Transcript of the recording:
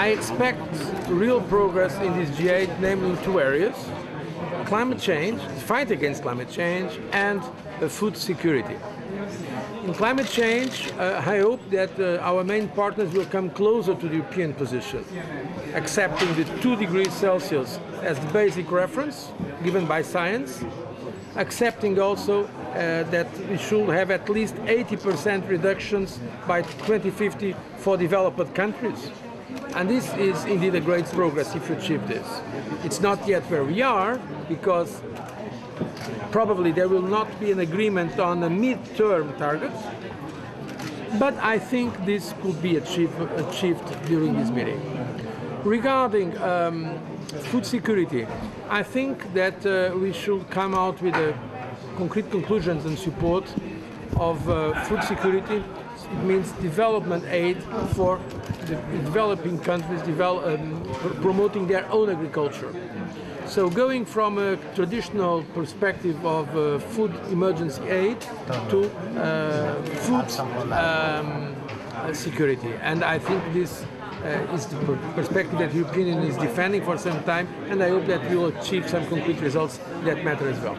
I expect real progress in this G8, namely in two areas climate change, fight against climate change, and uh, food security. In climate change, uh, I hope that uh, our main partners will come closer to the European position, accepting the 2 degrees Celsius as the basic reference given by science, accepting also uh, that we should have at least 80% reductions by 2050 for developed countries. And this is indeed a great progress if you achieve this. It's not yet where we are because probably there will not be an agreement on a mid-term target, but I think this could be achieved, achieved during this meeting. Regarding um, food security, I think that uh, we should come out with concrete conclusions and support of uh, food security. It means development aid for developing countries develop, um, pr promoting their own agriculture. So going from a traditional perspective of uh, food emergency aid to uh, food um, security. And I think this uh, is the perspective that the European Union is defending for some time, and I hope that we will achieve some concrete results that matter as well.